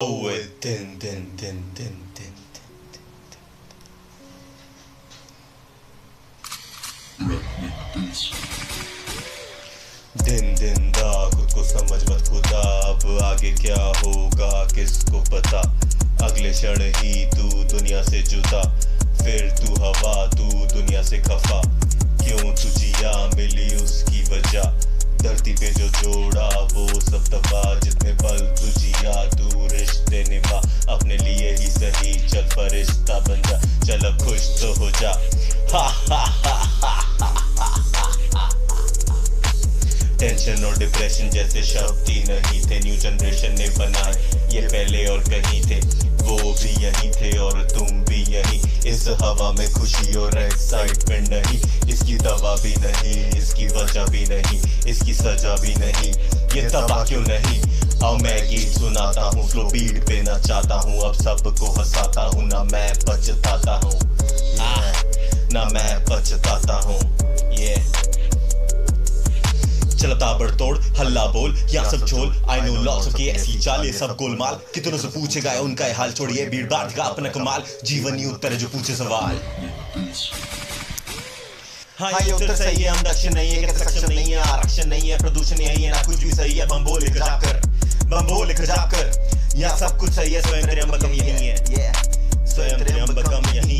Oh, din din din din din. दिन दिन दा खुद को समझ मत खुदा। अब आगे क्या होगा किसको पता? अगले क्षण ही तू दुनिया से जुदा। फिर तू हवा तू दुनिया से खफा। क्यों तुझिया मिली उसकी वजह? धरती पे जो जोड़ा वो सब दबा जितने पल तुझिया फरिश्ता बन जा चल खुश तो हो जा। टेंशन और डिप्रेशन जैसे शब्द ही नहीं थे न्यू जनरेशन ने बनाए ये पहले और कहीं थे। वो भी यही थे और तुम भी यही। इस हवा में खुशी और एक्साइटमेंट नहीं, इसकी दवा भी नहीं, इसकी वजह भी नहीं, इसकी सजा भी नहीं। ये तबाह क्यों नहीं? आओ सुनाता हूँ फ्लो बीट पे नचाता हूँ अब सबको हंसाता हूँ ना मैं पछताता हूँ। ना मैं पछताता हूँ ये चल ताबड़ तोड़ हल्ला बोल यहाँ सब छोल आई नो लॉट्स ऑफ़ ऐसी चाल ये सब गोलमाल। कितनों से पूछेगा उनका हाल छोड़िए भीड़ भाड़ का अपना कमाल। जीवन ही उत्तर है जो पूछे सवाल। हाँ ये उत्तर सही है हम दक्षिण नहीं है नहीं है आरक्षण नहीं है प्रदूषण यही है ना कुछ भी सही है बम बोल जाकर। बम्बो लिख जाकर। यहाँ सब कुछ सही है स्वयं त्रियम्बकम यही है। स्वयं त्रियम्बकम यही